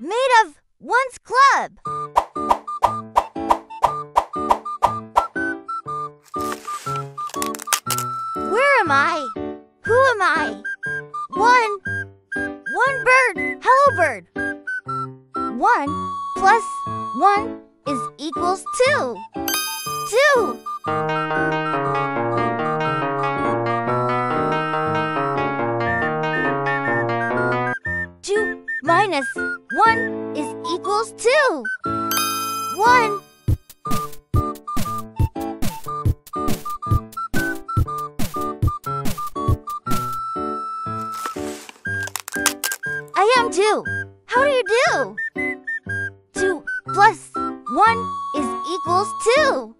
Made of one's club. Where am I? Who am I? One. One bird. Hello, bird. One plus one is equals two. Two. minus 1 is equals 2. 1 I am two. How do you do? 2 plus 1 is equals 2.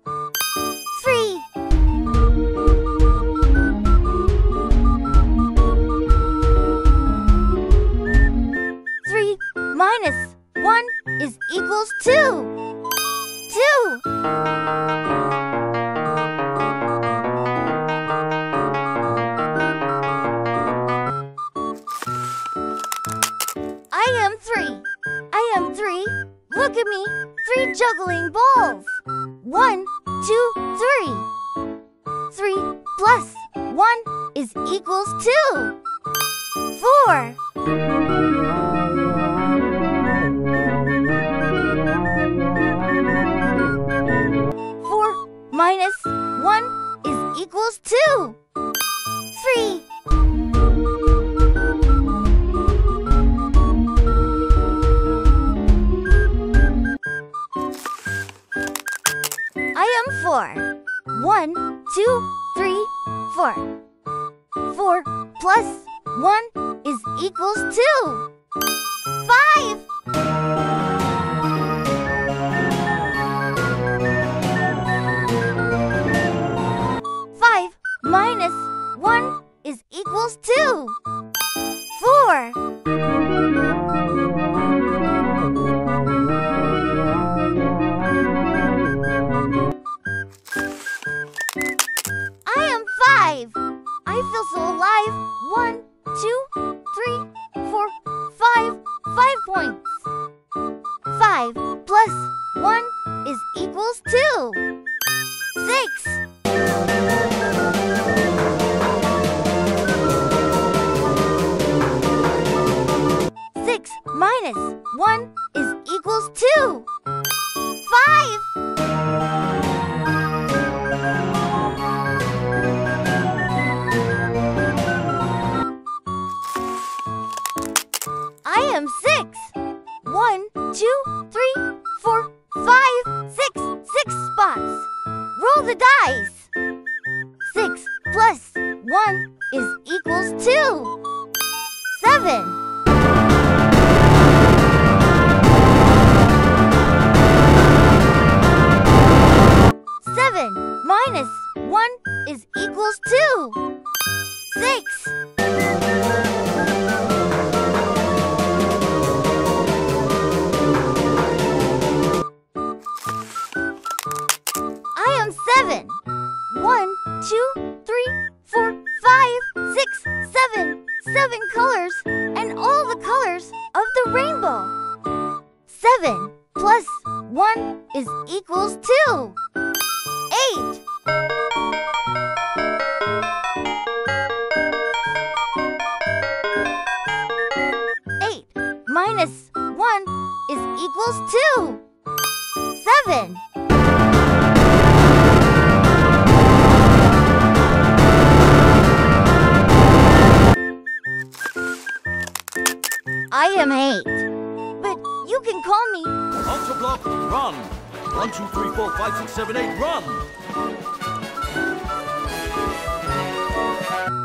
Two. I am three. I am three. Look at me. Three juggling balls. One, two, three. Three plus one is equals two. Four one is equals two. Three. I am four. One, two, three, four. Four plus one is equals two. Equals two. Four. I am five. I feel so alive. One, two, three, four, five. Five points. Five plus one is equals two. Six. minus 1 is equals 2. 5! I am 6. 1, 2, 3, 4, 5, 6, 6 spots. Roll the dice. 6 plus 1 is equals 2. 7 one is equals two. Six. I am seven. One, two, three, four, five, six, seven. Seven colors and all the colors of the rainbow. Seven plus one is equals two. Eight. Seven. I am eight. But you can call me Answer block, run. One, two, three, four, five, six, seven, eight, run.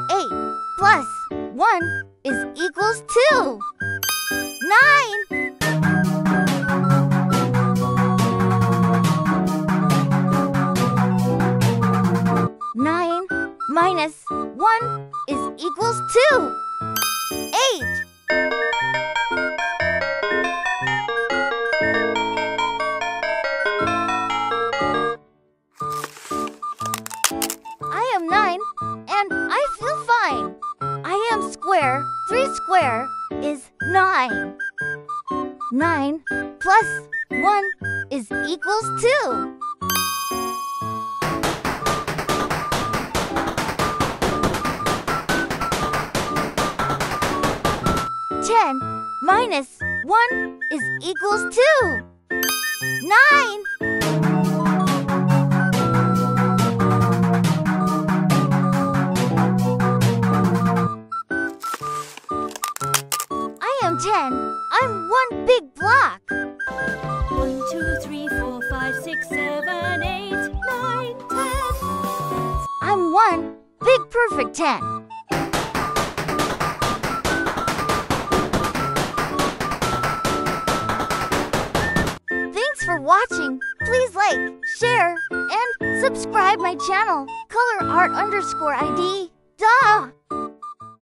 eight plus one is equals two. Nine. Minus one is equals two. Eight. I am nine and I feel fine. I am square, 3 square is 9. 9 plus 1 is equals 2. 10 minus 1 is equals 2. 9! I am 10. I'm one big block. 1, 2, 3, 4, 5, 6, 7, 8, 9, 10. I'm one big perfect 10. Watching. Please like, share, and subscribe my channel, color art underscore ID. Duh!